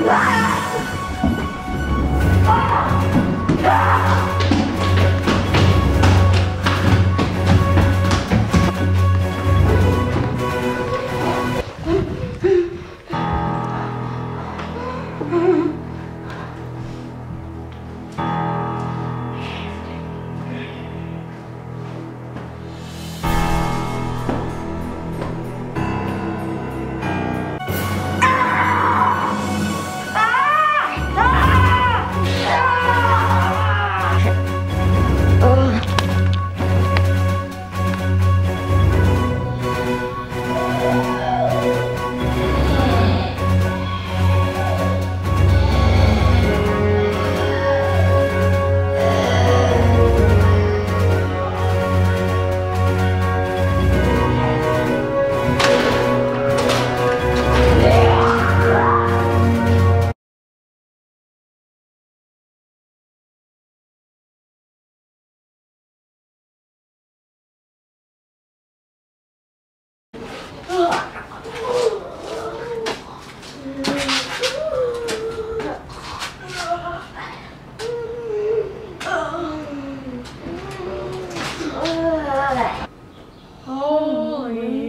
Oh. Holy heck.